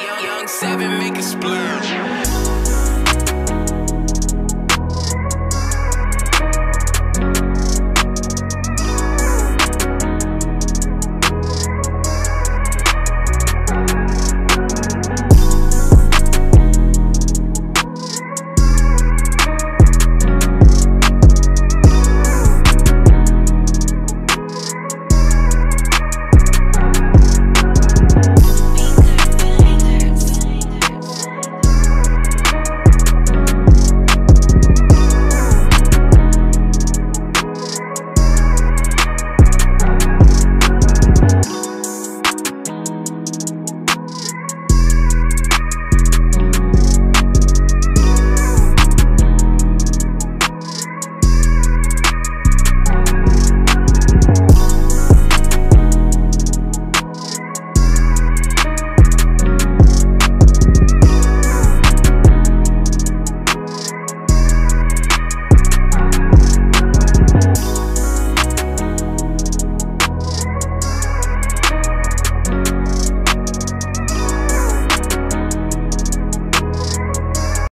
Young, young seven, make a splurge.